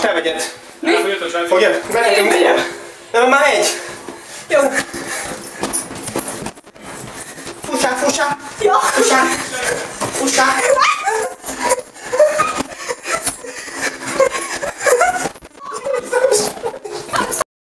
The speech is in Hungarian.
most te Mi? Fogjad, Én megyem. Nem, már egy. Jó. Fussál, fussál, Jó. fussál, fussál.